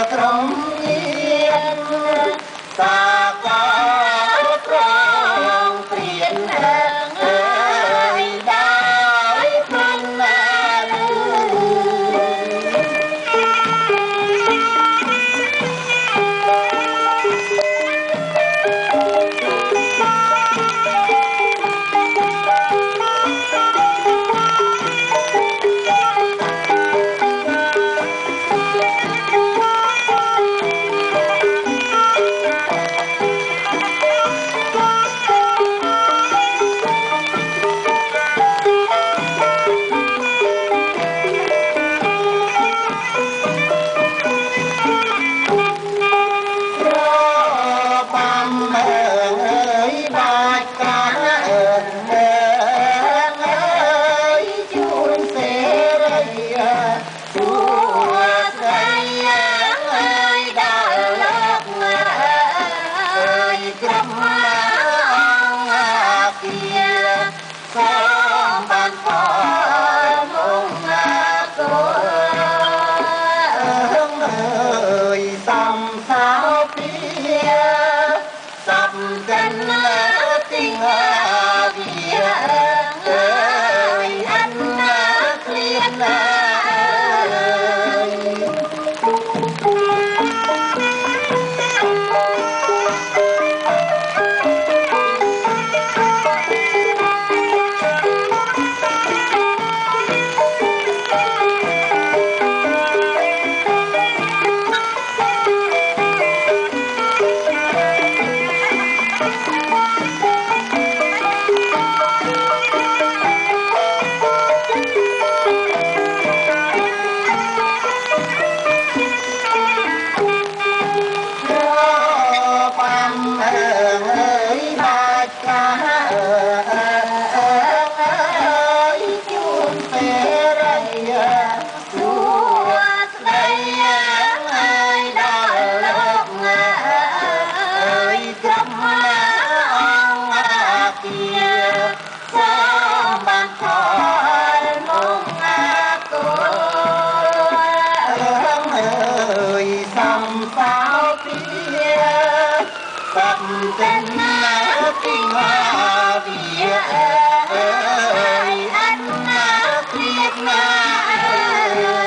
Sacram. Bye. thật tình tinh hoa vì ơi anh đã quyết mà ơi